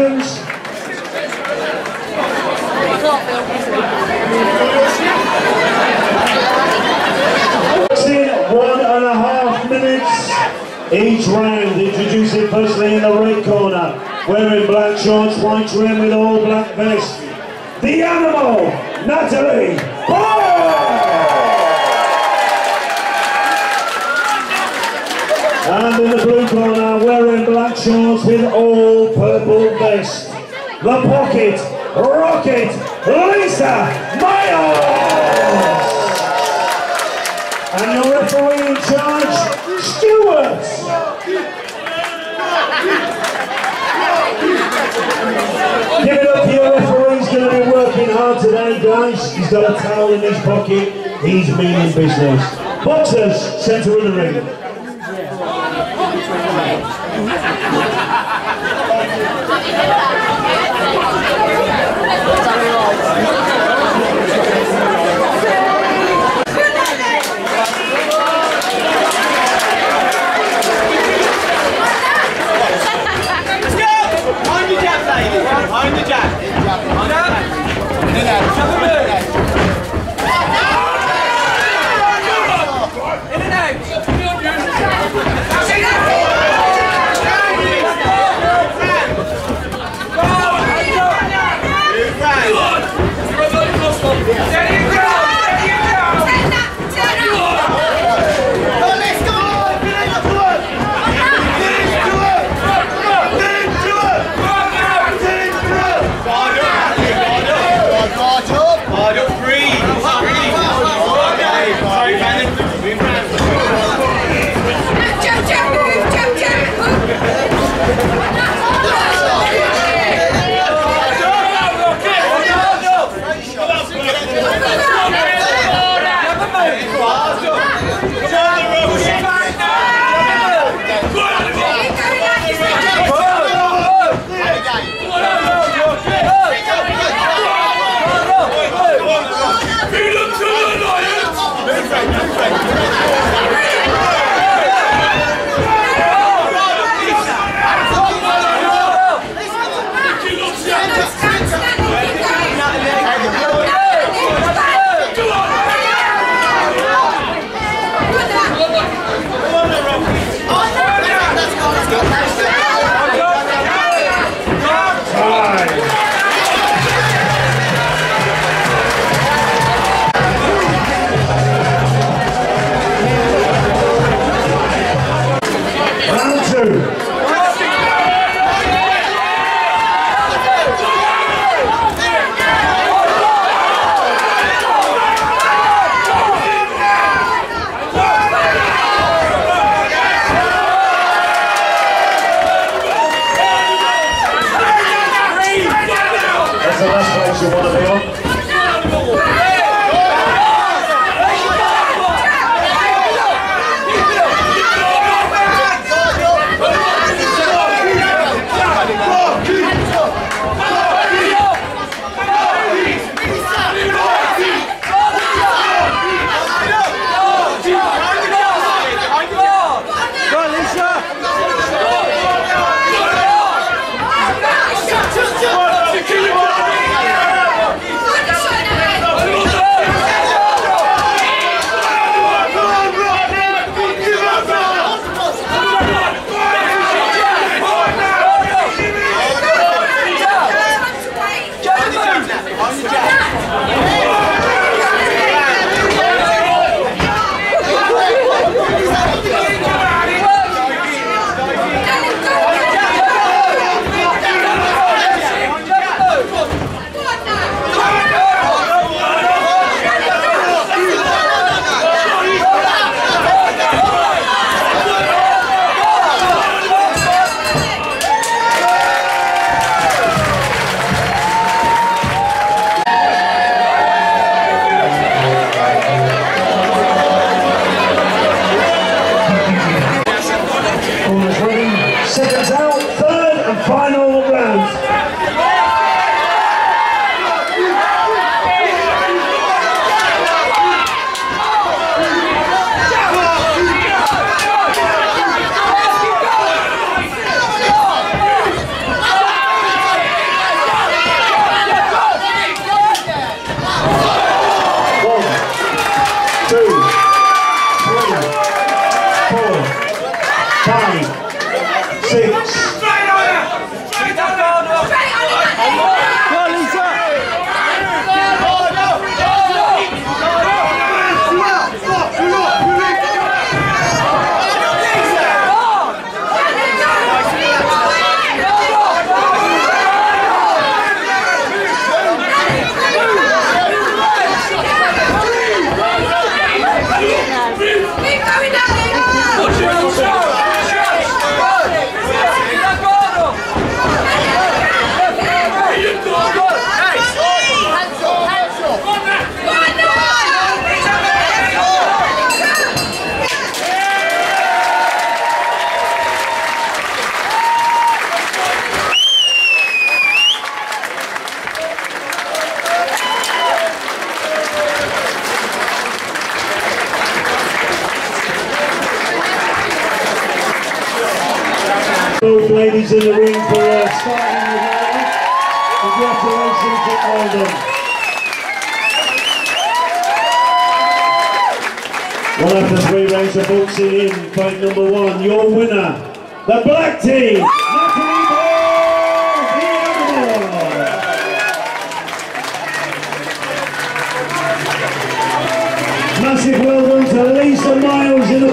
In one and a half minutes each round. Introducing firstly in the red corner, wearing black shorts, white trim with all black vest. The animal, Natalie! And in the blue corner, wearing black shorts with all purple vest. The pocket, Rocket, Lisa Miles! And your referee in charge, Stuart! Give it up for your referee, he's going to be working hard today, guys. He's got a towel in his pocket, he's meaning business. Boxers, centre of the ring. Hadi gel. Hadi. Hadi. Round Both ladies in the ring for uh, starting the round. Congratulations to all of them. Well, after three rounds of boxing in, fight number one, your winner, the black team, the. Massive well done to Lisa Miles in the